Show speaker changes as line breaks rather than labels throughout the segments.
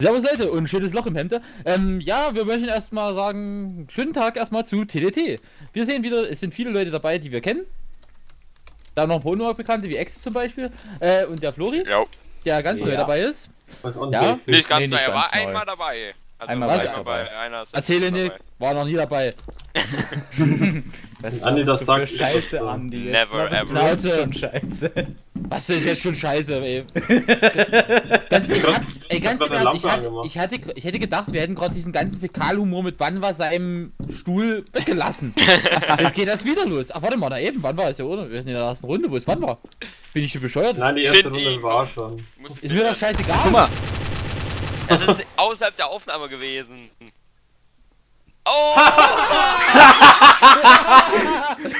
Servus Leute und schönes Loch im Hemd. Ähm, ja, wir möchten erstmal sagen, schönen Tag erstmal zu TDT. Wir sehen wieder, es sind viele Leute dabei, die wir kennen. Da noch ein paar Unbekannte, wie Ex zum Beispiel. Äh, und der Flori,
Ja,
der ganz neu
Ja.
dabei ist.
Was auch
Ja?
nicht
ganz
Nee,
neu, er war
neu.
einmal dabei. Also
Einmal
einmal
dabei.
bei einer ist
Erzähle
dabei.
nicht, war noch nie dabei.
Was
Andi das
für
sagt, das
Scheiße,
so.
Andi. Jetzt
Never
das
ever.
überhaupt schon Scheiße.
Was ist jetzt schon scheiße, ey. ganz, ich, hab, ey, ganz Ernst, ich,
angemacht.
ich, hatte, ich hätte gedacht, wir hätten gerade diesen ganzen Fäkalhumor mit wann war seinem Stuhl weggelassen. Jetzt geht das wieder los. Ach, warte mal, na eben, wann war es ja, oder? Wir sind in der ersten Runde, wo ist wann war? Bin ich hier bescheuert?
Nein, die erste
Find
Runde war schon.
Ist mir doch scheißegal.
Guck mal,
Das ist außerhalb der Aufnahme gewesen. Oh!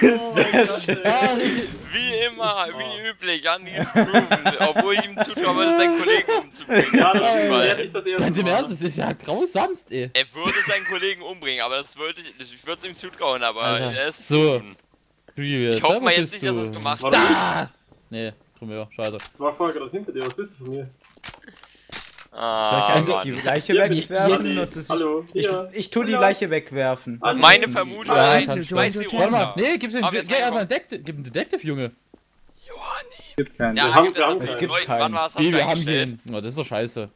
sehr schön.
Ach, ich,
Wie immer, wie üblich, Andi ist proven, obwohl ich ihm zutraue, würde seinen Kollegen umzubringen.
Ja, das nicht das
ganz im. Ernst, das ist ja grausamst, ey.
Er würde seinen Kollegen umbringen, aber das würde ich, ich würde es ihm zutrauen, aber
Alter,
er ist
so.
proven.
Ich
hoffe mal jetzt nicht, dass er es gemacht
Warte,
Ah! Nee, wir ja, scheiße.
ich war vorher gerade hinter dir, was bist du von mir?
Soll ich
Ah,
also
Mann.
die Leiche wegwerfen? Und das-
Hallo,
Ich,
hier.
ich tu die
Ja.
Leiche wegwerfen.
Andi.
Meine Vermutung
Ja,
ist, ich
du.
weiß sie
Warte mal,
runter.
nee, den, gib
jetzt
einen Detective, gib einen Detective, Junge.
gibt keinen.
Ja,
Wir haben-
gibt
wir
es
haben keinen.
den
Es gibt
neuen- Wann war es
Nee,
du
wir haben hier. Oh, das ist doch scheiße.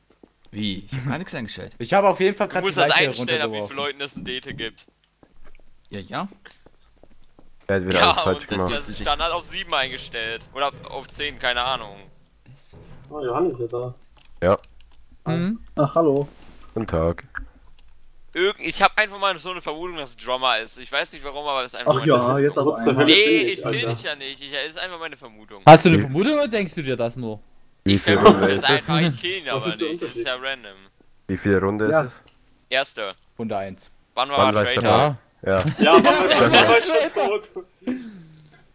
Wie? Ich hab gar nichts eingestellt.
Ich habe auf jeden Fall
Du
gerade die
musst das
Leiche
einstellen, ab wie viele Leuten es ein Dete gibt.
Ja, ja.
Ja, und das, ist Standard auf 7 eingestellt. Oder auf 10, keine Ahnung.
Oh, Johannes ist ja da.
Mhm.
Ach, hallo.
Guten Tag.
Irgend, ich habe einfach mal so eine Vermutung, dass es Drummer ist. Ich weiß nicht warum, aber es ist einfach
Ach ja, jetzt aber
zur
einmal.
Hölle
Nee, ich will
Alter?
dich ja nicht. Ich, es ist einfach meine Vermutung.
Hast du eine Vermutung oder denkst du dir das nur?
Wie
Ich
viel
vermute
Runde
es
ist es?
einfach, ich kill ihn aber nicht. Das ist ja random.
Wie viel Runde
Ja.
ist es?
Erste.
Runde 1.
Wann war
Wann
er Traitor?
Ja.
Ja.
Ja, Mann, war war ich schon tot.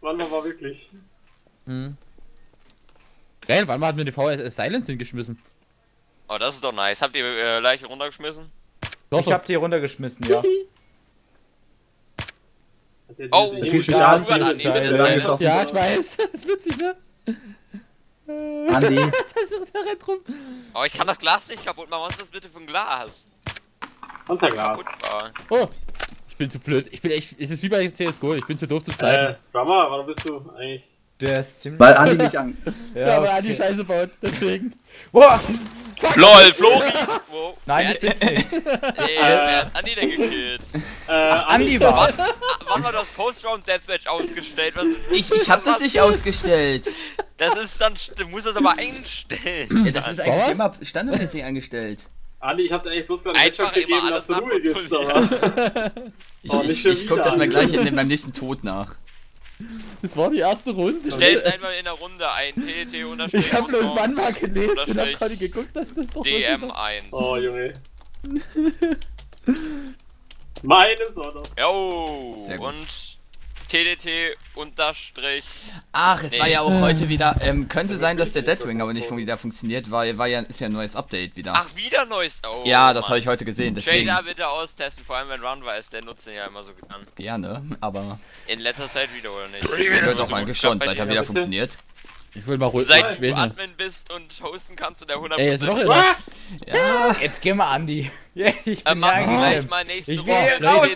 Wann war wirklich?
Hm. Geil, wann hat mir die VSS Silence hingeschmissen?
Oh, das ist doch nice. Habt ihr äh, Leiche runtergeschmissen?
Doch,
Ich hab die runtergeschmissen, ja.
Oh,
die- die-
ich
die-
da
die-
ist die-
Ja, ich weiß. Das ist witzig, ne?
Andi,
Das ist der rennt rum.
Oh, ich kann das Glas nicht kaputt machen. Was ist das bitte für ein Glas? Kaputt war.
Oh. Ich bin zu blöd. Ich bin echt. Es ist wie bei CSGO. Ich bin zu doof zu snipen.
Äh, Drummer, warum bist du eigentlich?
Der ist ziemlich.
weil Andi mich an.
ja, aber
okay.
Adi Scheiße baut. Deswegen.
Boah!
LOL, Flori! Wow.
Nein, ich bin's nicht.
ey, wer hat Andi denn gekillt?
Äh,
Andi war's.
Was? Ah, Wann war das Post-Round-Deathmatch ausgestellt? Was,
Ich, ich hab das nicht ausgestellt.
das ist dann. Du musst das aber einstellen.
Ja, das ist
Was?
eigentlich immer standardmäßig eingestellt.
Andi, ich hab dir eigentlich bloß gerade einen
Einfach
Headshot
immer
gegeben,
alles
dass du Ruhe gibst, aber...
Ich,
Oh, nicht
ich, ich guck das mal gleich in, beim nächsten Tod nach.
Das war die erste Runde.
Stell's einfach in der Runde ein. TT unterstrich.
Ich hab bloß mal gelesen und hab gerade geguckt, dass das doch. wirklich war.
DM1.
Oh, Junge. War doch.
Jo.
Sehr gut.
Und TDT unterstrich.
Ach, es war
Nee.
ja auch heute wieder. Ähm, könnte sein, dass der Deadwing aber nicht wieder funktioniert, weil war ja, ist ja ein neues Update wieder.
Ach, wieder neues. Oh,
ja, das habe ich heute gesehen, deswegen
Trader bitte austesten, vor allem wenn Runway ist, der nutzt den ja immer so gern.
gerne, aber
In letzter Zeit wieder, oder nicht?
ich bin doch mal
gut
gespannt,
klappt
seit er wieder funktioniert.
Ich will mal ruhig.
Seit du. Admin bist und hosten kannst du der 100%
Ey, ist noch einer.
Ja,
Jetzt geh mal, Andi. Ja, ich
Äh,
bin
wir
ja
gleich mal nächste
Ich
Runde
will raus.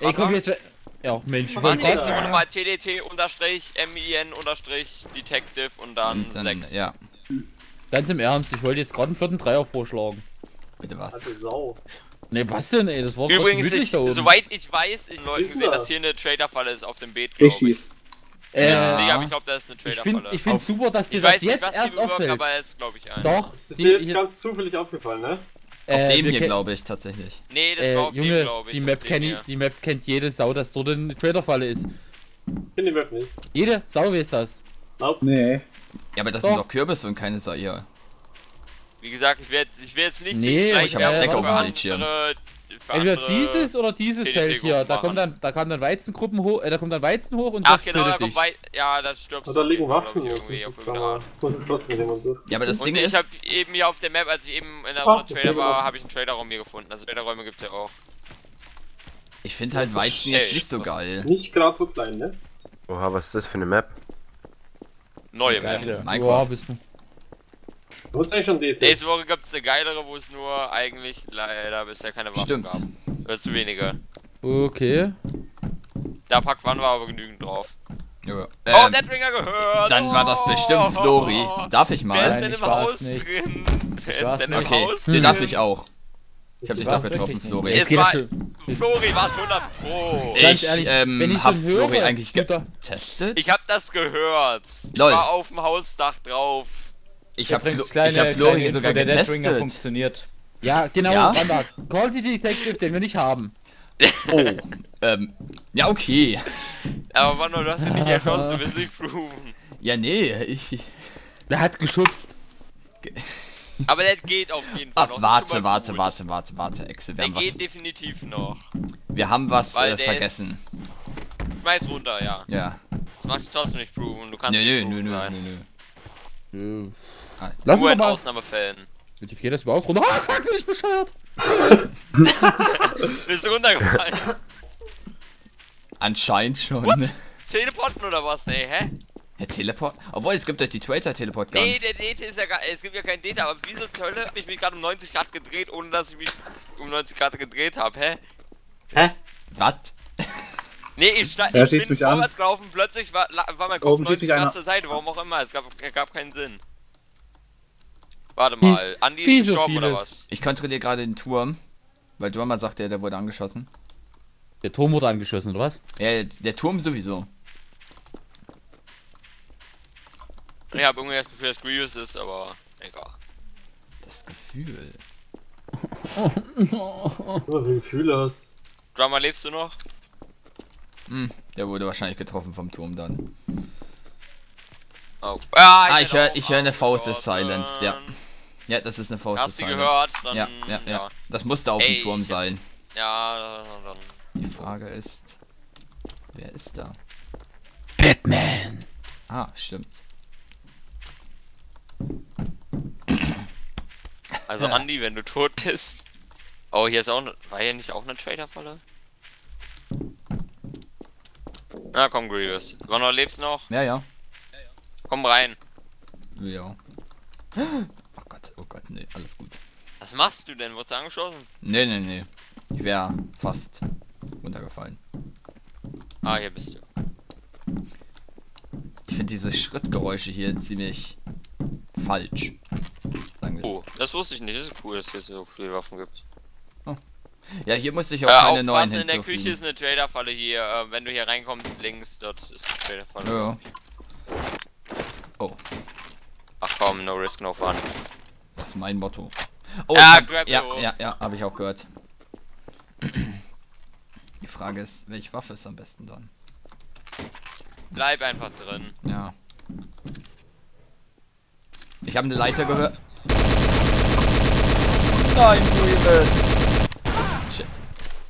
Ey, komm jetzt. Ja, auch Mensch.
Warte.
nächste Runde mal TDT unterstrich MIN unterstrich Detective und dann
und dann,
6.
ja,
Ganz im Ernst, ich wollte jetzt gerade einen vierten Dreier vorschlagen.
bitte was.
Also Sau.
Ne, was denn, ey? Das war
Übrigens, ich,
da oben.
soweit ich weiß, ich habe gesehen,
das?
dass hier eine Trader-Falle ist auf dem Beet,
Ich
glaube ich.
schieß.
Äh,
Ja. Sicher, aber ich glaube, das ist eine
ich finde
Trader-Falle.
ich find super, dass dir
Ich
das
weiß nicht,
jetzt
was die
erst auffällt.
aber es glaube ich ein.
Doch.
Das ist dir jetzt
hier-
ganz zufällig aufgefallen, ne?
Auf
äh,
dem hier, glaube ich, tatsächlich.
Nee, das
Äh,
war auf dem,
Junge,
glaube ich.
die Map,
dem
kenn, die Map kennt jede Sau, dass dort eine Traderfalle ist.
Kenn die Web nicht.
Jede Sau weiß das.
Nope.
Nee.
Ja, aber das
Doch.
sind doch Kürbisse und keine Sa hier.
Wie gesagt, ich werde ich will jetzt nicht
Nee, ich hab
werfen
Decke
für
auf dem Entweder dieses oder dieses Feld hier. Da kommt dann, da kommen dann Weizengruppen hoch, äh, da kommt dann Weizen hoch und
Ach
das
genau, da kommt weit. Ja, da stirbst
Oder
auf
liegen Waffen
ich,
irgendwie
auf
durch.
Ja, aber das
Und
Ding
ich
ist.
habe eben hier auf der Map, als ich eben in der
Ah, okay,
war, habe ich einen Traderraum hier gefunden. Also Traderräume gibt's ja auch.
Ich finde halt Weizen jetzt nicht so geil.
Nicht gerade so klein, ne?
Oha, was ist das für eine Map?
Neue. Map.
Minecraft.
bist du.
Wo ist eigentlich schon DT?
Nächste Woche gibt's eine geilere, wo es nur eigentlich leider bisher keine Waffen
Stimmt.
gab. Oder zu wenige.
Okay.
Da packt wann war aber genügend drauf.
Ja.
oh,
Ähm,
Deadringer gehört!
dann war das bestimmt Flori. Darf ich
Wer
mal?
ist
Nein,
denn im Haus
nicht.
drin? Wer ist denn im.
Okay,
Haus
den
drin?
darf ich auch. Ich hab dich doch getroffen, Flori.
Jetzt war. Flori war's 100 Pro.
Ich
ehrlich,
ähm,
ich
hab Flori eigentlich getestet.
Ich hab das gehört. Ich
Lol.
war auf dem Hausdach drauf.
Ich hab,
Übrigens,
Flo
kleine,
ich hab
kleine
Flori
Info,
sogar
der
getestet.
funktioniert.
Ja, genau,
Ja?
Wanda. Quality Detective, den wir nicht haben.
Oh, ähm, ja okay.
Aber Manu, du hast ihn nicht erschossen, du willst nicht proven.
Ja, nee, ich...
Wer hat geschubst?
Aber der geht auf jeden Fall
Ach,
noch.
Warte, warte,
gut.
warte, warte, warte, Exe, wir
Der
haben was,
geht definitiv noch.
wir haben was
Weil
äh,
der
vergessen.
ist. Schmeiß runter, ja.
Ja.
Das magst du trotzdem nicht proven. Du kannst
Nö,
nicht
nö, nö,
proven
nö,
sein.
nö, nö.
Lass
Nur
uns
in
mal.
Ausnahmefällen.
Geht das überhaupt runter? Ah, fuck, bin ich bescheuert.
Bist du runtergefallen?
Anscheinend schon.
Teleporten oder was? Nee, hä?
Herr Teleport? Obwohl, es gibt euch die Trader-Teleport gar
Nee, der DT ist ja gar. Es gibt ja kein DT, aber wieso zur Hölle hab ich mich gerade um 90 Grad gedreht, ohne dass ich mich um 90 Grad gedreht habe, hä?
Hä?
Was?
Nee, ich, sta- ich bin
mich an.
vorwärts gelaufen, plötzlich war, la- war mein Kopf
Oben schießt
90
mich
Grad
einer.
zur Seite, warum auch immer, es gab, es gab keinen Sinn. Warte mal, Andi ist
so
gestorben oder
vieles.
was?
Ich kontrolliere gerade den Turm. Weil Dormer sagt, der, der wurde angeschossen.
Der Turm wurde angeschossen, oder was?
Ja, der Turm sowieso.
Ich habe irgendwie das Gefühl, dass Grievous ist, aber egal.
Das Gefühl.
Oh, wie Gefühl hast.
Drummer, lebst du noch?
Hm, der wurde wahrscheinlich getroffen vom Turm dann.
Oh. Ja,
Ah, ich höre ich hör eine Faust ist
angeschossen.
silenced, ja. Ja, das ist eine Faust
Hast du gehört? Dann,
Ja, ja, ja. Das musste auf
Ey,
dem Turm sein.
Ja, dann.
Die Frage ist, wer ist da?
Batman.
Ah, stimmt.
Also
Ja.
Andi, wenn du tot bist. Oh, hier ist auch ne, war hier nicht auch eine Trader-Falle? Na komm, Grievous. Wann noch lebst noch?
Ja, ja.
Komm rein.
Ja. Oh Gott, oh Gott, nee, alles gut.
Was machst du denn? Wurdest du angeschossen?
Nee, nee, nee. Ich wäre fast runtergefallen.
Ah, hier bist du.
Ich finde diese Schrittgeräusche hier ziemlich falsch.
Oh, das wusste ich nicht. Das ist cool, dass es hier so viele Waffen gibt.
Ja, hier musste ich auch
Äh,
keine neuen
aufpassen, in der Küche
hinzufügen.
ist eine Trader-Falle hier. Äh, wenn du hier reinkommst, links, dort ist eine Trader-Falle.
Ja. Oh,
Ach komm, no risk, no fun.
das ist mein Motto. Oh,
Ja,
ich hab,
grab
ja, ja, ja, habe ich auch gehört. Die Frage ist, welche Waffe ist am besten dann?
Bleib einfach drin.
Ja. Ich habe eine Leiter gehört. Nein, Grievous! Shit.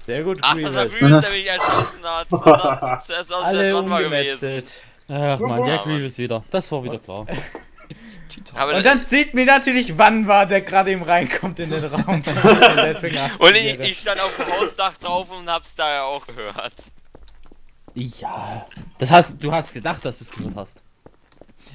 Sehr gut,
Ach, das war
Grievous.
Grievous, der mich erschossen hat. Das war zuerst aus
Alle
der Wand gewesen.
Ach man, der Grievous wieder. Das war wieder klar.
Aber
Und dann sieht mir natürlich, wann war der gerade eben reinkommt in den Raum. Der.
Und ich, ich stand auf dem Hausdach drauf und hab's da ja auch gehört.
Ja. Das hast, du hast gedacht, dass du es gehört hast.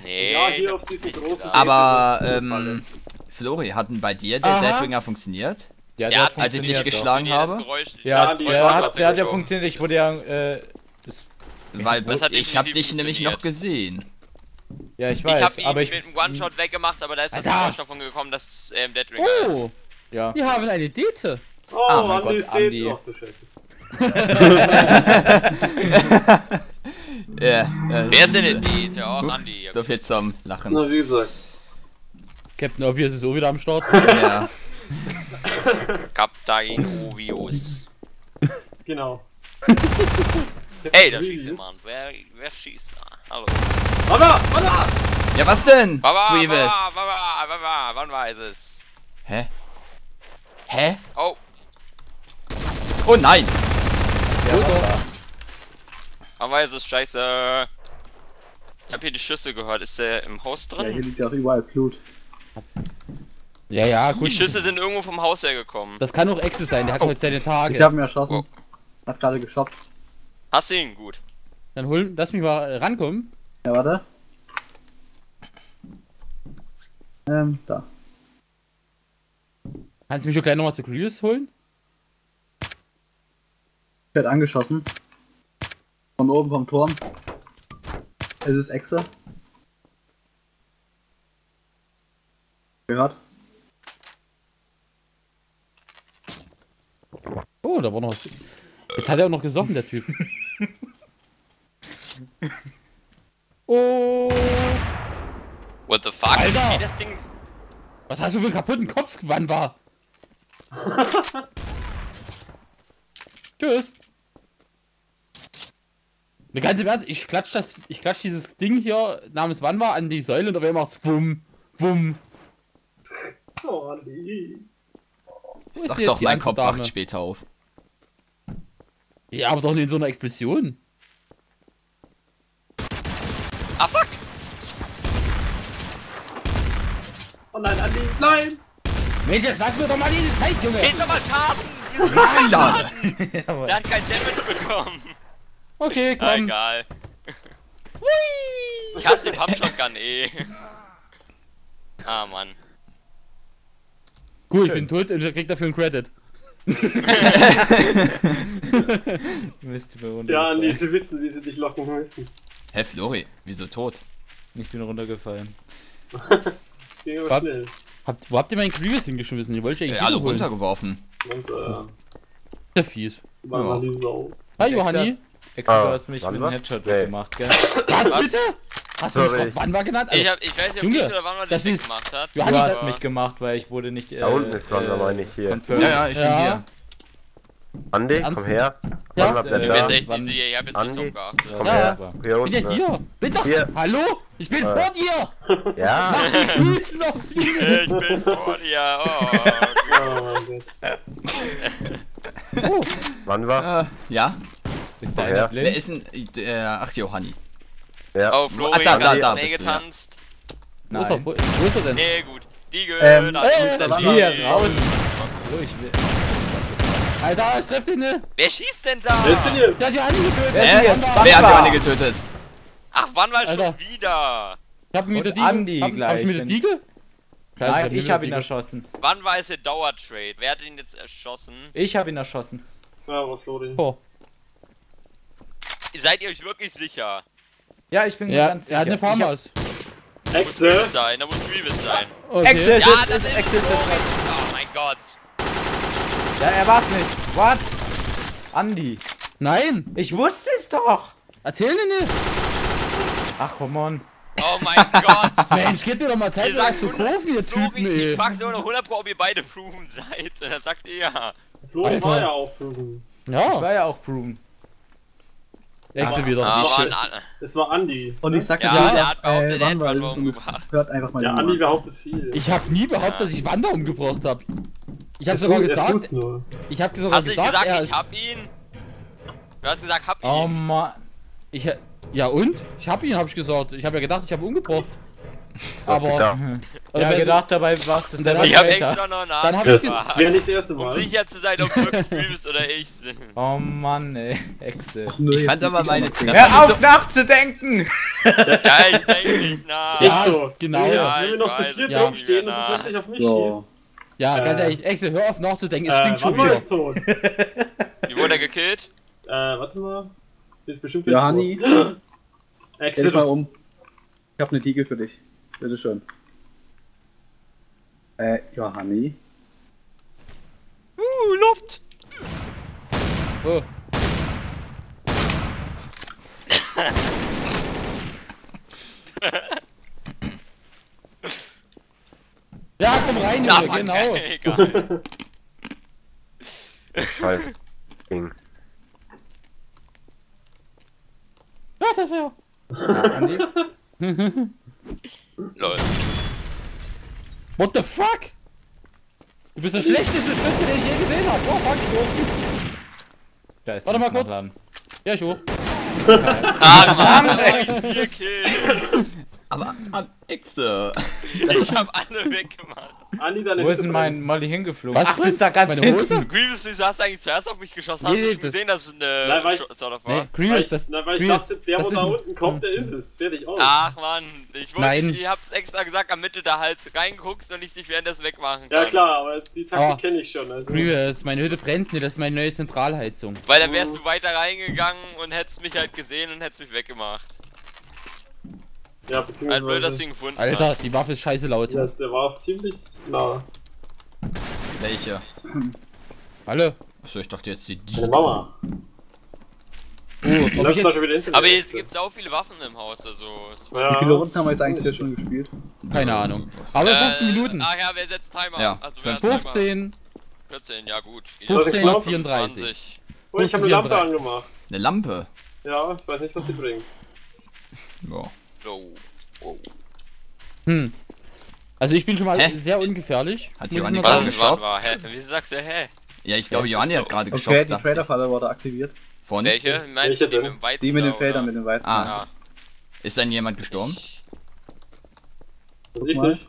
Nee,
Ja, hier
hab
auf
nicht
großen.
Aber, ähm, Flori, hatten bei dir der
Aha.
Deathbringer funktioniert?
Ja,
Ja,
hat
als ich dich geschlagen habe?
Geräusch,
Ja, der
hat
hat, der hat ja funktioniert. Ich wurde ja, äh, das,
Weil
Das hat
ich habe
definitiv
dich nämlich noch gesehen.
Ja, ich
Ich
weiß,
hab ihn
aber ich,
mit einem One-Shot weggemacht, aber da ist das. Geräusch davon gekommen, dass es ähm, Deadringer
Oh,
ist.
ja.
wir haben eine Dete.
Oh,
Ah, mein
Andi
Gott,
ist
Andi.
dead. Ach du Scheiße.
Ja, äh,
Wer ist denn in die? Ja, auch Andi.
So viel zum Lachen.
Na, wie gesagt.
Captain Obvious ist auch wieder am Start.
Ja.
Kapitän Ovius.
Genau.
Ey, da schießt jemand. Wer, wer schießt da? Hallo.
Wanda! Wanda!
ja, was denn?
Baba. Baba, Baba, Baba, wann war es?
Hä? Hä?
Oh,
Oh nein!
wann war es? Scheiße. Ich hab hier die Schüsse gehört. Ist der im Haus
Ja, hier
drin?
liegt ja auch überall Blut.
Ja, ja,
Die
gut.
Schüsse sind irgendwo vom Haus hergekommen.
Das kann auch Exe sein, der hat heute seine
Ich
Tage.
habe ihn erschossen.
Oh.
Hat gerade geshoppt.
Hast du ihn? Gut.
Dann hol, lass mich mal rankommen.
Ja, warte. Ähm, da.
Kannst du mich schon gleich nochmal zu Grievous holen?
Ich werde angeschossen. Von oben vom Turm. Es ist Exe. Gehört.
Oh, da war noch was. Jetzt hat er auch noch gesoffen, der Typ. oh.
What the fuck?
Alter!
Geht das Ding.
Was hast du für einen kaputten Kopf, wann war? Tschüss. Ne, ganz im Ernst, ich klatsch das, ich klatsch dieses Ding hier namens Wanwa an die Säule und auf einmal macht's wumm, wumm.
Oh, nee.
Sag doch, mein Kopf
Dame?
wacht später auf.
Ja, aber doch nicht in so einer Explosion.
Ah, fuck!
Oh nein, Andi, nein!
Mensch, jetzt lass mir doch mal die Zeit, Junge.
Geht doch mal Schaden!
Schade.
Der hat kein Damage bekommen.
Okay,
Ah,
komm.
egal. Ich hab's den Pump-Shotgun eh. Ah, Mann.
Cool, ich bin tot und krieg dafür einen Credit.
Mist, ich bin
Ja. Andi, sie wissen, wie sie dich locken müssen.
Hä, Flori, wieso tot?
Ich bin runtergefallen.
Aber
Was?
schnell.
Habt, wo habt ihr meinen Grievous hingeschmissen? Die wollte ich
Äh,
eigentlich
alle
wiederholen.
runtergeworfen.
Und, äh,
Der fies.
war
Ja.
mal Sau.
Hi? Johanni.
Ah,
du hast mich
wann
mit einem
was?
Headshot
Nee.
weggemacht, gell?
Was,
Was?
bitte? Hast du mich
Sorry.
doch Wanwa genannt?
Ich,
Also,
hab, ich weiß nicht, ob
Junge,
ich oder wann man
das
das
ist-
gemacht hat.
Johanni,
Du hast mich gemacht, weil ich wurde nicht. Äh,
Da unten ist Wanda, meine ich, hier.
confirmed.
Ja, ja, ich bin
Ja.
hier.
Andi, komm her.
Ja.
Wann bleibt
Äh,
der
Ich bin
da?
jetzt echt
Wann-
ich hab jetzt
Andi?
nicht drauf geachtet.
Komm
Ja.
her. Hier
bin ja hier. Bin doch.
Hier.
Hallo? Ich bin
Äh.
vor dir.
Ja.
Füßen noch fliegen.
Ich bin vor dir. Oh,
Oh.
Oh,
Wann war?
Äh, ja?
Ist da
Komm
einer
her.
Wer
blind?
ist denn. Äh, ach, Johanni.
Ja.
oh Flori,
Ah, da, da, da
Schnee
ja.
getanzt.
wo ist er,
Nein.
wo, ist er denn?
Nee, gut. Die
Ähm,
gehört.
ey,
das
Hier, raus. Ich will.
Alter, ich treff den, ne?
Wer schießt denn da?
Wer ist denn jetzt?
Der hat Johanni getötet.
Wer jetzt?
Wer hat
Wanwa?
Johanni getötet?
Ach, wann war schon
Alter.
wieder?
Ich hab ihn mit der Diege.
Andi
hab, hab
gleich,
ich mit der
wenn-
Diege? Scheiße,
Nein, ich habe ihn erschossen.
Wann war es der Dauertrade? Wer hat ihn jetzt erschossen?
Ich habe ihn erschossen.
Ja, aber Flori.
Oh.
Seid ihr euch wirklich sicher?
Ja, ich bin
Ja,
ganz
er hat eine
sicher. Ich hab-
Farmhaus.
Muss
Exe.
Grievous sein, da muss Grievous sein.
Okay.
Exe,
Ja, das ist
ist Exe.
Oh mein Gott.
Ja, er war's nicht. What? Andi.
Nein,
Ich wusste es doch.
erzähl dir nicht.
Ach, come on.
Oh mein Gott.
Mensch, gib mir doch mal Zeit,
sagt
zu kaufen, ihr Typen,
Flori,
ey.
ich frag so noch 100 Pro, ob ihr beide proven seid. Dann sagt ihr ja.
Flori war ja auch proven.
Ja,
War ja auch proven.
Exe wieder.
Ah. Mann, ah,
Es war Andi.
Und ich sag
Ja,
dir,
er hat behauptet, er
es und es
umgebracht.
hört einfach mal
Ja,
die
Andi behauptet viel.
Ich hab nie behauptet, dass ich Wanda umgebracht hab. Ich hab sogar gesagt, ich hab sogar
Hast du
gesagt,
gesagt, ich hab ihn? Du hast gesagt, hab ihn.
Oh Mann.
Ich, ja und? Ich hab ihn, hab ich gesagt. Ich hab ja gedacht, ich habe ihn umgebracht.
Aber.
Aber.
Da.
Oder
Ja,
besser-
gedacht, dabei war's das
Und dann
selber
ich hab extra noch
Dann hab
Das,
ich
das wäre nicht das erste
Um
Mal.
sicher zu sein, ob wirklich Grievous oder ich sind.
Oh Mann, ey.
Nö,
Ich
jetzt
fand aber meine Treffer
Hör auf nachzudenken!
Ja, ich denke nicht nach.
Echt
Ja,
so.
genau.
Ja,
Ja,
wenn wir
ich
noch zu viert
ja.
rumstehen und
Ja.
du plötzlich auf mich
So.
schießt.
Ja, ganz
Äh.
ehrlich, Exe, hör auf nachzudenken, es
Äh,
stinkt schon wieder.
ist tot.
Wie wurde er gekillt?
Äh, warte mal. Ist bestimmt
Johanni, dich mal um. Ich hab eine Diegel für dich. Bitteschön. Äh, Johanni.
Uh, Luft!
Oh. Ja, komm rein,
Ja,
Junge,
Mann,
genau.
egal.
Scheiß. Ding.
Ja, das ist ja.
Ja, Andi?
Lol.
What the fuck? Du bist der schlechteste Schütze, den ich je gesehen habe. Oh, fuck, ich hoch.
Da ist
Warte mal kurz.
Nachladen.
Ja, ich hoch.
Ah, Mann, ey, vier Kills.
Aber an Exe.
Ich hab alle weggemacht.
Andi, deine
Wo ist denn mein Molly hingeflogen?
Was
Ach, bist da ganz
Meine
hinten.
Grievous, wieso hast du eigentlich zuerst auf mich geschossen? Hast
Nee,
du schon gesehen, dass es eine
Nein, weil ich-
of
Nee,
war?
Weil
Grievous,
ich,
das,
na, weil ich
Grievous,
dachte, der, wo da unten kommt, der ist es. Fertig aus.
Ach man, ich wollte,
Nein.
ich hab's extra gesagt, damit du da halt reinguckst und ich dich währenddessen wegmachen
Ja
kann.
klar, aber die Taktik kenne ich schon. Also.
Grievous, meine Hütte brennt nicht, das ist meine neue Zentralheizung.
Weil dann wärst du weiter reingegangen und hättest mich halt gesehen und hättest mich weggemacht.
Ja,
Halt blöd, dass du
beziehungsweise.
ihn gefunden
Alter,
hast.
die Waffe ist scheiße laut.
Ja, der war auch ziemlich nah.
Welche?
Alle.
Achso, ich dachte jetzt die.
Meine Mama.
Oh, jetzt.
Aber jetzt gibt's auch viele Waffen im Haus, also. Es
Wie
Ja.
viele Runden haben wir jetzt eigentlich hier schon gespielt?
keine Ahnung. Aber 15 Minuten.
Ach ja, wer setzt Timer?
Ja,
also wer hat Timer?
15,
14, ja gut.
15
knapp.
und 34.
20.
Oh, ich habe eine Lampe
34.
angemacht.
Eine Lampe.
Ja, ich weiß nicht, was sie bringt.
Ja.
So. Oh.
Hm. Also ich bin schon mal
Hä?
sehr ungefährlich.
Hat
mal
gerade?
Hä? Wieso sagst du hä?
Ja, ich glaube,
ist
hat gerade
Okay,
geshoppt.
die. Traderfalle wurde aktiviert.
Von?
Welche? Meinst
Welche
du die mit dem Weizen?
Die mit den Feldern, mit den Weizen.
Ah.
Ja.
Ist denn jemand gestorben?
Nicht.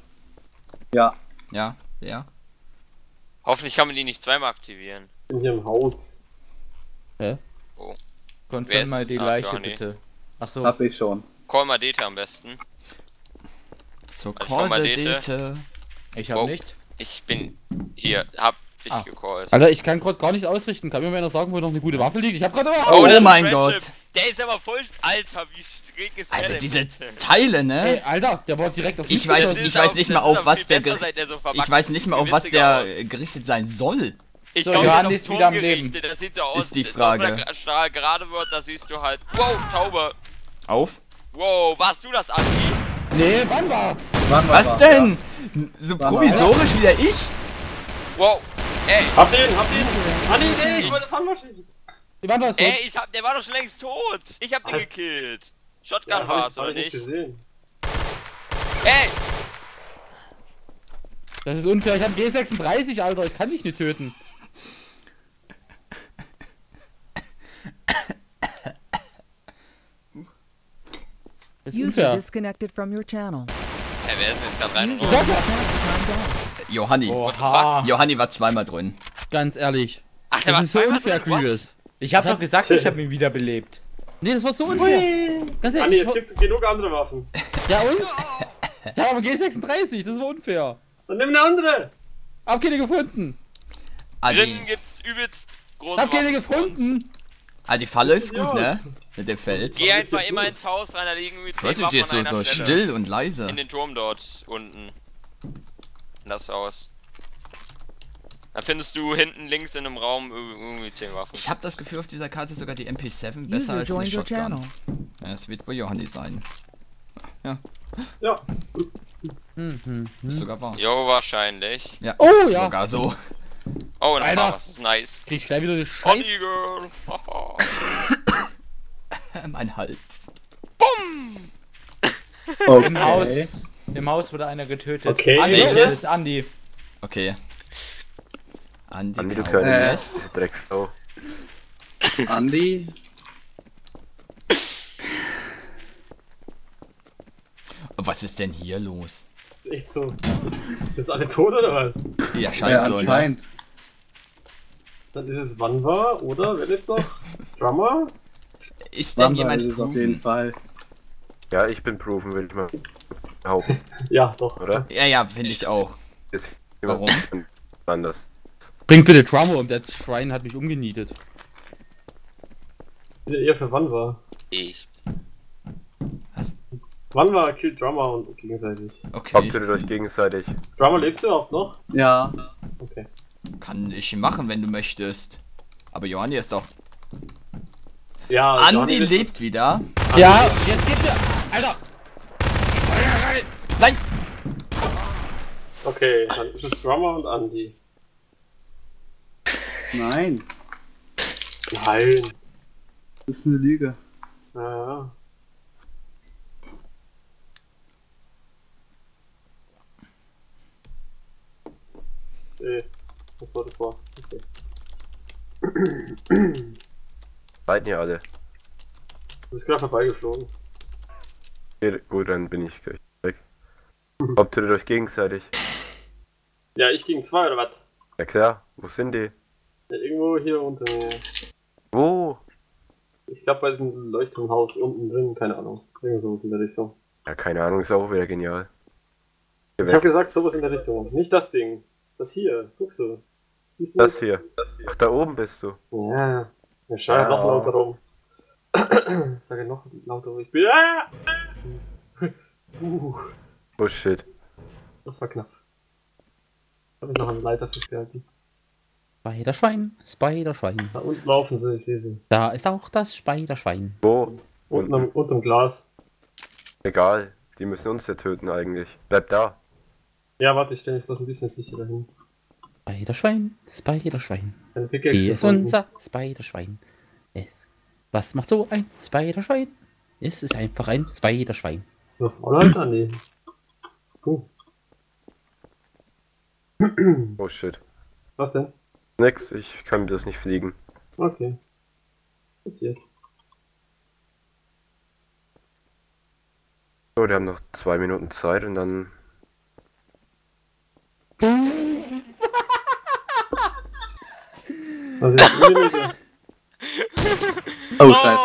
Ja,
Ja, ja.
Hoffentlich kann man die nicht zweimal aktivieren.
Ich bin hier im Haus.
Wer
Confirm
ist-
mal die
Ah,
Leiche,
Johnny.
bitte. Achso.
hab ich schon.
Call mal Dete am besten.
So,
komm mal, Dete.
Dete.
Ich hab
Wow.
nichts.
Ich bin hier, hab dich
Ah.
gecallt.
Alter, ich kann gerade gar nicht ausrichten. Kann mir mal einer sagen, wo noch eine gute Waffe liegt? Ich hab gerade
Oh,
ist
mein. Gott.
Der ist aber voll. Alter, wie schräg ist der
Also diese
bitte?
Teile, ne?
Alter, der war direkt auf
Ich weiß nicht-
ist
weiß nicht mal, auf was der Ich weiß nicht mal, auf was der
aus.
gerichtet sein soll.
Ich
So,
glaube,
Johann
der
ist
ist
wieder am
gerichtet. Das sieht so aus.
Ist die Frage.
Strahl gerade wird, da siehst du halt. Wow, Taube.
Auf?
Wow, warst du das, Andi?
Nee, wann war?
Wann war
Was
was?
denn? So
Warte,
provisorisch wie der ich?
Wow. Ey,
ihn? Habt ihr ihn? Andi, nee, ich wollte Fangmaschine.
Wann war es?
ey, ich hab, der war doch schon längst tot. Ich hab den gekillt. Shotgun
Ja, hab
war's,
ich, hab
oder
ich nicht
nicht?
gesehen.
Ey,
Das ist unfair. Ich hab G36, Alter. Ich kann dich nicht töten. Das ist
User
unfair.
disconnected from your channel.
ey wer ist denn jetzt gerade rein?
User
Oh.
Johanni.
Oha.
Johanni war zweimal drin.
Ganz ehrlich.
Ach, der
Das
war
ist so unfair? Grievous.
Ich hab doch gesagt, ich hab ihn wiederbelebt.
Nee, das war so unfair. Ganz ehrlich.
es gibt genug andere Waffen.
Ja und? Ja, aber G36, das war unfair.
Dann nimm eine andere.
Hab keine gefunden.
Drinnen gibt's übelst große
Hab keine gefunden.
Ah, die Falle ist gut,
Ja.
ne? Mit dem Feld.
Geh einfach
ist ja
immer
gut.
ins Haus rein, da liegen irgendwie
Ich
10
weiß nicht,
Waffen
die ist so, so still und leise.
In den Turm dort unten. In das Haus. Da findest du hinten links in einem Raum irgendwie 10 Waffen.
Ich habe das Gefühl, auf dieser Karte sogar die MP7 besser
User
als
channel.
Shotgun. Ja, das wird wohl Johanni sein.
Ja.
Mhm.
Ist sogar wahr.
Jo, wahrscheinlich.
Ja,
Oh,
ist
ja.
sogar so.
Oh,
Alter.
das ist nice.
Krieg ich gleich wieder die
Honey
Scheiße.
Mein Hals.
Bumm!
Okay.
Im Haus. Im Haus wurde einer getötet.
Okay.
Andi, das ist Andi.
Okay. Andi,
Andi, du kleines
Äh.
Drecksau.
Andi.
Was ist denn hier los?
Echt so. Jetzt alle tot oder was?
Ja, scheint
Ja,
so, ne?
Dann ist es Wanwa oder wer lebt noch? Drummer?
Ist denn
Wann war
jemand
es auf jeden
proven?
Fall.
Ja, ich bin proven, will ich mal behaupten,
Ja, doch.
oder?
Ja, ja, finde ich auch.
Ist
Warum?
Anders.
Bring bitte Drummer um, der Schwein hat mich umgenietet.
Eher für Wanwa.
Ich.
Wanwa killt Drummer und gegenseitig.
Okay,
Haupttötet euch gegenseitig.
Drummer, lebst du überhaupt noch?
Ja.
Okay.
kann ich machen, wenn du möchtest. Aber Johanni ist doch.
Ja,
Andi lebt wieder.
Ja, jetzt geht's ja. Alter!
Nein!
Okay, dann ist es Drummer und Andi.
Nein.
Nein.
Das ist eine Lüge.
Ja. Nee, das war davor. Okay.
Seid ihr alle?
Du bist gerade vorbeigeflogen.
Okay, Gut, dann bin ich gleich weg. Haupttötet euch gegenseitig.
Ja, ich gegen zwei oder was?
Ja klar, wo sind die?
Ja, irgendwo hier unten.
Wo?
Ich glaube bei dem Leuchtturmhaus unten drin, keine Ahnung. Irgend sowas in der Richtung.
Ja, keine Ahnung, ist auch wieder genial.
Ich habe gesagt, sowas in der Richtung. Nicht das Ding. Das hier. Guck so. Siehst du
Das hier. Ach, da oben bist du.
Ja. Ja, schau
Ja.
noch lauter rum. Sage noch lauter rum. Ich bin. Ah! Uh,
Oh shit.
das war knapp. Habe ich noch eine Leiter festgehalten.
Spiderschwein, Spiderschwein.
Da unten laufen sie, ich sehe sie.
Da ist auch das Spiderschwein.
Wo?
Unten am, unterm Glas.
Egal. Die müssen uns ja töten eigentlich. Bleib da.
Ja, warte, ich stelle mich bloß ein bisschen sicherer hin.
Spiderschwein, Spiderschwein. Hier ist unser Spiderschwein. Es, was macht so ein Spiderschwein? Es ist einfach ein Spiderschwein.
Das Leiter? Nee. Uh,
Oh shit.
was denn?
Nix, ich kann das nicht fliegen.
Okay. Passiert.
So, die haben noch zwei Minuten Zeit und dann.
Also jetzt Millimeter.
Oh, scheiße.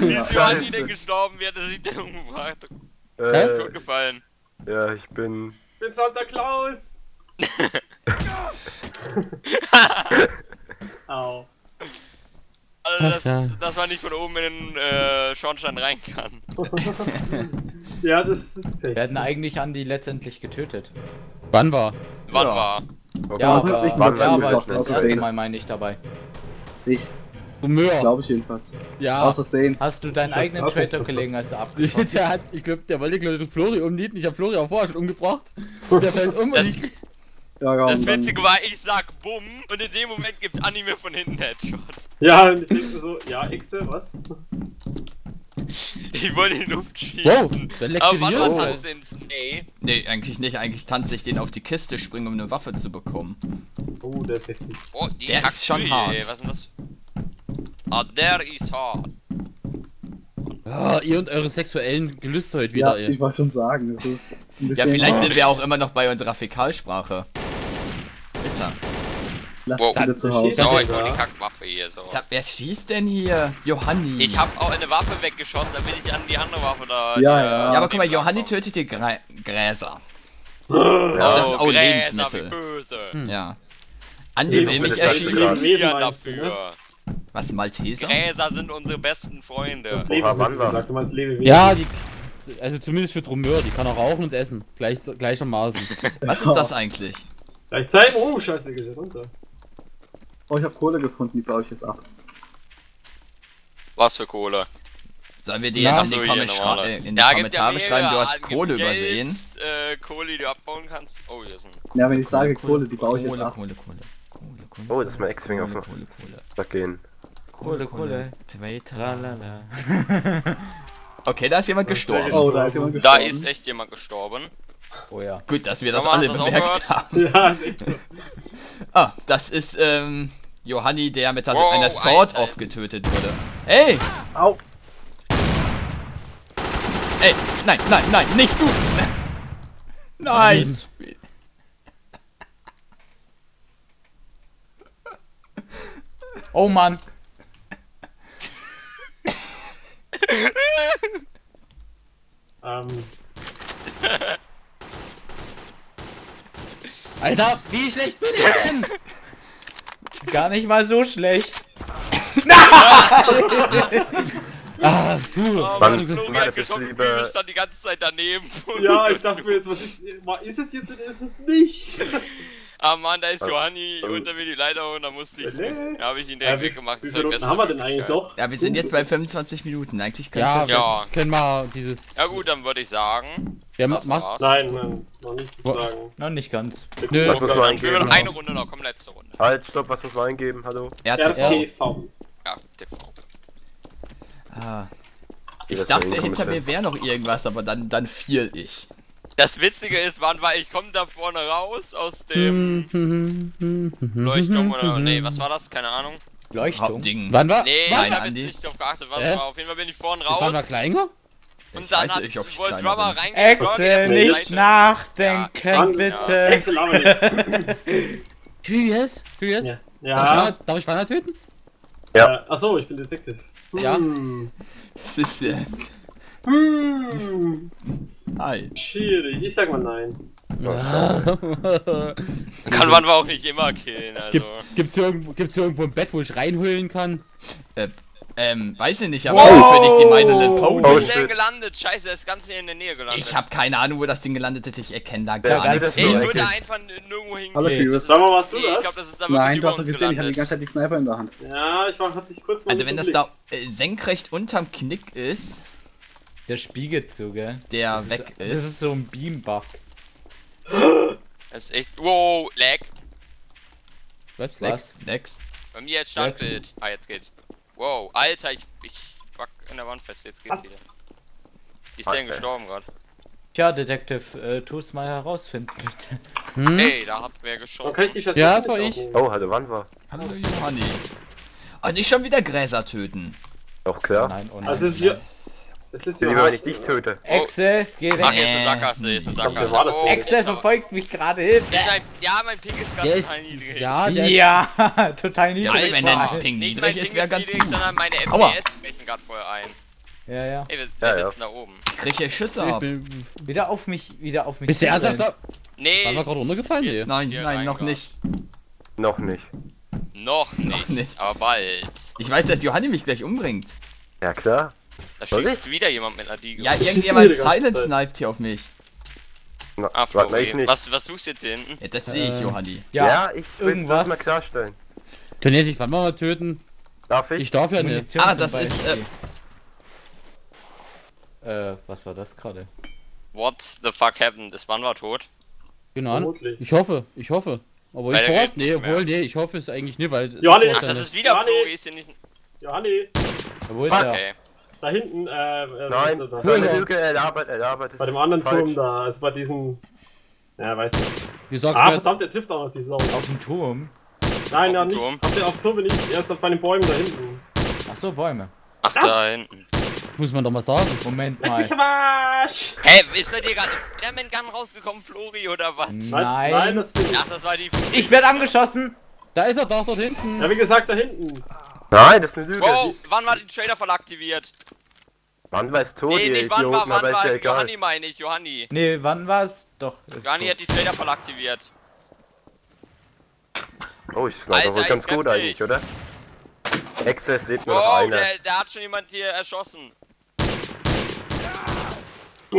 Wie ist Johanni denn gestorben? Wie hat er sich denn umgebracht?
Äh,
Tot gefallen.
ja, ich bin.
Ich bin Santa Claus! Au.
Also das,
ja.
dass man nicht von oben in den äh, Schornstein rein kann.
Ja, das ist Pech.
Werden eigentlich Andi letztendlich getötet.
Wann war?
Wann
Ja.
war?
Ja,
aber ich-
wann-
ja, aber das
aus
erste. Mal meine ich dabei.
Ich,
Humör.
glaube ich jedenfalls.
Ja.
Außer sehen.
Hast du deinen
Das
eigenen. Traitor gelegen, als du abgeschossen
der hat, ich glaube, der wollte glaube ich Flori umnieten. Ich habe Flori auch vorher schon umgebracht. Der fällt um und
Das-
ich,
Ja,
Das
und
Witzige war, ich sag Bumm und in dem Moment gibt Anime von hinten Headshot.
Ja, und ich denke so, ja, Exe, was?
Ich wollte in die Luft schießen.
Wow, dann
Aber
dir
wann
die
war
Hirn.
tanzt ins Nee.
Nee, eigentlich nicht. Eigentlich tanze ich den auf die Kiste springen, um eine Waffe zu bekommen.
Oh, der ist heftig.
Oh, die
Der ist schon hart.
ey, Was ist denn das? Ah, der ist hart.
Ah, ihr und eure sexuellen Gelüste heute
Ja,
wieder, ey.
ich wollte schon sagen. Das ist
Ja, vielleicht sind wir auch immer noch bei unserer Fäkalsprache. Bitte.
Lass
Wow.
wieder zu Hause.
So,
Das
ich hol die. Kackwaffe hier so.
Da, wer schießt denn hier? Johanni.
Ich hab auch eine Waffe weggeschossen, damit ich an die andere Waffe da.
Ja, ja.
Ja, aber guck mal, Johanni tötet die Grä Gräser.
Oh,
Das sind auch
Gräser,
Lebensmittel.
böse.
Ja. Andi will mich erschießen.
Wir dafür.
Was, Malteser?
Gräser sind unsere besten Freunde.
Das Lebewesen
war-
gesagt, du meinst Lebewesen.
Ja, die. Also zumindest für Drumeur, die kann auch rauchen und essen. Gleich, gleichermaßen.
Was ist das eigentlich?
Gleich Zeit. Oh, scheiße, geht runter.
Oh, ich habe Kohle gefunden, die baue ich jetzt ab.
Was für Kohle?
Sollen wir die jetzt in die,
normale.
äh, in die
Ja,
Kommentare
ja
schreiben, du hast Kohle
Geld,
übersehen?
Äh, Kohle, die du abbauen kannst. Oh, hier ein.
Ja, wenn ich sage Kohle, die baue ich jetzt
Kohle,
ab.
Kohle, Kohle. Kohle, Kohle.
Oh, das ist mein X-Wing auf
Kohle,
dem
Kohle, Kohle.
Sack gehen.
Kohle, Kohle.
Zwei
Tralala.
Okay, da ist jemand gestorben.
Oh, da ist jemand
Da
gestorben.
ist echt jemand gestorben.
Oh ja.
Gut, dass wir das
Aber
alle bemerkt haben.
Ja, ist echt so.
Ah, das ist, ähm, Johanni, der mit
Wow,
einer Sword-Off
Alter,
getötet wurde. Hey!
Au!
Ey, nein, nein, nein, nicht du! Nein!
Oh Mann.
Ähm,
Alter, wie schlecht bin ich denn?
Gar nicht mal so schlecht.
Ah, puh.
Wann-
Flori
wann
hat geschossen,
lieber-
stand die ganze Zeit daneben.
ja, ich dachte mir jetzt, was ist, ist es jetzt oder ist es nicht?
Ah Mann, da ist
Also-
Johanni
also-
unter mir die Leiter und da musste ich. Da habe ich ihn
Ja,
direkt
wie,
weggemacht.
wie viele haben wir denn eigentlich noch?
Ja, wir sind jetzt bei 25 Minuten. Eigentlich können
Ja,
wir
Ja.
können wir dieses.
Ja gut, dann würde ich sagen. Das
macht.
war's.
Nein, nein, noch nicht
Wo-
sagen.
Noch nicht ganz.
Nö.
Was muss man
Dann spielen wir noch
eingeben?
eine Runde noch, komm, letzte Runde.
Halt, stopp, was muss man eingeben? Hallo?
RTV.
Ja, TV.
Ah. Ich
das
dachte, hinter mir wäre noch irgendwas, aber dann, dann fiel ich.
Das Witzige ist, wann war ich komme da vorne raus aus dem Leuchtturm oder nee, was war das? Keine Ahnung.
Leuchtung.
Ding.
Wann war.
Nee,
Nein,
ich habe jetzt nicht drauf geachtet, was
Hä?
war. Auf jeden Fall bin ich vorne
Das waren wir
raus.
kleiner?
Und
Ich
dann
weiß
hat
ich
wohl
kleiner
Drummer reingegangen.
Excel, nicht nachdenken,
Ja,
ich-
bitte.
Excel aber nicht.
Curious? Curious?
Ja.
Darf,
Ja.
ich, darf ich Wanner töten?
Ja.
Äh, achso, ich bin Detective.
Ja.
Hm.
Das ist, äh,
Hm.
Hi.
Schwierig. Ich sag mal nein.
Kann man aber auch nicht immer killen, also.
Gibt, gibt's, hier irgendwo, gibt's hier irgendwo ein Bett, wo ich reinholen kann?
Äh, ähm, weiß ich nicht, aber
Wow.
wenn ich die Meinenden
Wo
Poe
Oh,
ist der gelandet? Scheiße, er ist ganz hier in der Nähe gelandet.
Ich habe keine Ahnung, wo das Ding gelandet ist. Ich erkenne da gar
war
nichts.
das
Ey, ich würde
Ecke?
einfach nirgendwo hingehen.
Sag mal, warst du
Nee, ich
das?
glaube, das ist da wirklich
Nein, du hast
uns
gesehen, ich hatte die
gelandet.
ganze Zeit die Sniper in der Hand.
Ja, ich war, hatte dich kurz noch
Also wenn das da äh, senkrecht unterm Knick ist,
Der spiegelt so, gell?
der
Das
weg
Das
ist.
ist so ein Beambug.
Das ist echt. Wow, lag.
Was?
Was?
Next.
Bei mir jetzt Standbild. Ah, jetzt geht's. Wow, Alter, ich, ich fuck in der Wand fest. Jetzt geht's
Was?
wieder. Wie ist der denn
Okay.
gestorben gerade?
Tja, Detective, äh, tu es mal herausfinden, bitte.
Hm?
Ey, da hat wer geschossen.
kann ich die
Ja, das war ich.
Oh, hallo, wann war?
Hallo Johanni. Und nicht schon wieder Gräser töten.
Doch klar.
Nein, oh nein.
Also es ist hier. Es ist
Lieber, wenn ich dich töte.
Excel, geh
Ach,
weg.
hier ist eine Sackgasse, hier ist eine Sackgasse.
das
Oh?
Excel verfolgt mich gerade,
mein, ja, mein Ping ist gerade total niedrig.
ja, der ist,
Ja, total
Ja,
niedrig.
wenn
vor
der
allem.
Ping
Nicht mein
niedrig ist, wäre
ist
ganz
niedrig,
gut.
sondern meine. FPS brechen gerade voll ein.
Ja, ja.
Ey, wir,
Ja,
wir
ja.
sitzen da oben.
Ich krieg hier Schüsse
ich
ab.
Wieder auf mich, wieder auf mich.
bist du ernsthaft da?
Nee.
Waren wir gerade runtergefallen? Nee.
Nein, nein, noch nicht.
Noch nicht.
Noch nicht.
nicht.
Aber bald.
Ich weiß, dass Johanni mich gleich umbringt.
Ja, klar.
Da schießt wieder jemand mit einer Diege.
Ja, irgendjemand silent sniped hier auf mich.
Na,
Ah,
warte, ich
Flori.
nicht.
Was, was suchst du jetzt hier hinten?
Ja, das sehe ich,
Äh,
Johanni.
Ja,
Ja, ich will
irgendwas.
mal klarstellen.
Können ihr nicht wann mal töten?
Darf ich?
Ich darf ja nicht.
Munition
Ah, das ist,
Beispiel. Äh, was war das gerade?
What the fuck happened? Das Mann war tot.
Genau.
Vermutlich.
Ich hoffe, ich hoffe. Aber
Weil
ich hoffe, nee, obwohl, nee, ich hoffe es eigentlich nicht, weil.
Johanni,
Ach, das
ja
ist wieder
Ja, nee.
Flori, ist hier nicht.
Johanni,
Wo ist er?
Okay.
Da hinten, äh, äh
Nein,
da, da,
Wo-
Lüge, er arbeitet, er arbeitet.
bei dem anderen
falsch.
Turm da, also bei diesem. Ja, weißt du.
Wie sagt
Ah, verdammt, der trifft auch noch die Sau.
Auf dem Turm.
Nein,
Auf
ja
dem
nicht.
Turm?
Auf auf dem Turm bin ich erst bei den Bäumen da hinten.
Ach so, Bäume.
Ach, da hinten.
muss man doch mal sagen.
Moment
Leck
mal.
mich am Arsch!
Hä, ist bei dir gerade mit Gun rausgekommen, Flori, oder was?
Nein,
Nein.
nein, das bin ich.
Ach, das war die.
Ich werde angeschossen.
Da ist er doch, dort hinten.
Ja, wie gesagt, da hinten.
Nein, das ist eine Lüge.
Wow, wann war die Trader voll aktiviert?
Wann war es tot,
nee,
ihr
nicht wann war,
Idioten,
wann war.
ja.
Johanni meine ich, Johanni.
Nee, wann war's? Doch. ist
Johanni
tot.
hat die Trader voll aktiviert.
Oh, ich
Alter,
wohl ganz gut
dich.
eigentlich, oder? Access lebt nur noch
Wow,
einer.
der, der hat schon jemand hier erschossen.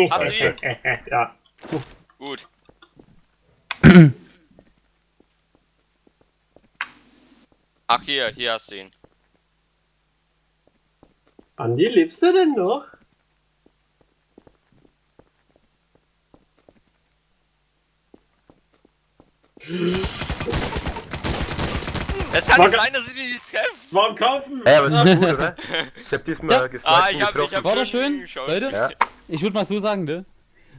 Hast du ihn?
ja.
Gut. Ach, hier, hier hast du ihn.
Andi, lebst du denn noch?
Es kann nicht sein, dass ich die nicht treffe.
Warum kaufen?
Ey, aber das ist gut, oder? Ich hab diesmal
Ja.
gesniped
Ah, ich hab, ich hab
War das schön? Leute?
Ja.
Ich würde mal so sagen, ne?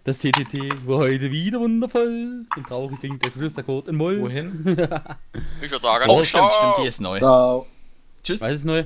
Das TTT war heute wieder wundervoll. Den traurig singt der Schlussakkord in Moll.
Wohin?
Ich würde sagen,
Oh, stimmt, stimmt, die ist neu.
Ciao.
Tschüss.
Weiß es neu?